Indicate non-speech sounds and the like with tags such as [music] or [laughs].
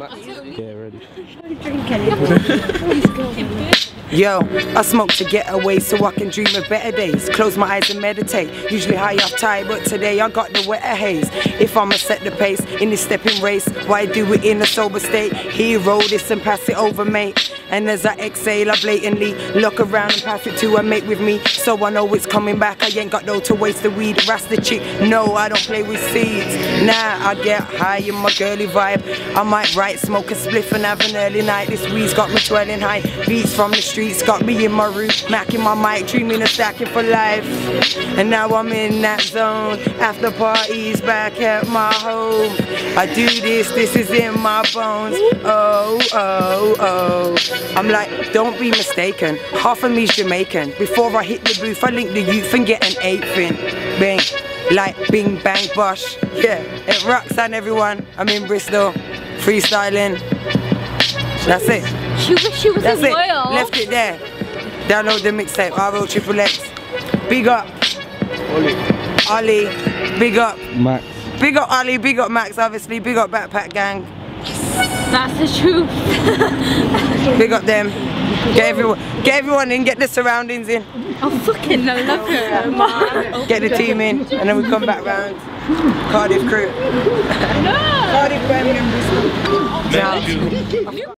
Get ready. Yo, I smoke to get away so I can dream of better days. Close my eyes and meditate. Usually high off tired, but today I got the wetter haze. If I'ma set the pace in this stepping race, why do it in a sober state? Hero this and pass it over, mate. And as I exhale, I blatantly look around and pass it to a mate with me. So I know it's coming back. I ain't got no to waste the weed. Rasta chick, no, I don't play with seeds. Nah, I get high in my girly vibe. I might write, smoke a spliff and have an early night. This weed's got me twirling high. Beats from the streets got me in my room, macking my mic, dreaming of stacking for life. And now I'm in that zone. After parties back at my home. I do this, this is in my bones. Oh, oh, oh. I'm like, don't be mistaken. Half of me's Jamaican. Before I hit the booth, I link the youth and get an eighth in. Bang. Like bing bang bosh. Yeah, it rocks on everyone. I'm in Bristol. Freestyling. That's it. She was, she was That's in it. loyal. Left it there. Download the mixtape. RO Triple X. Big up. Ollie. Big up. Max. Big up Ollie. Big up Max, obviously. Big up Backpack Gang. That's the truth. [laughs] Big up them. Get everyone, get everyone in. Get the surroundings in. I fucking love her, man. Get the team in, and then we come back round. Cardiff crew. Cardiff, Birmingham, Bristol. Now.